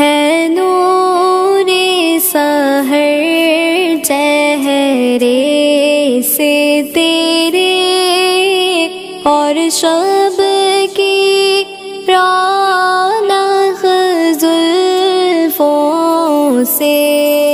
है नूर सहर चेहरे से तेरे और शब के प्राण जुल्फों से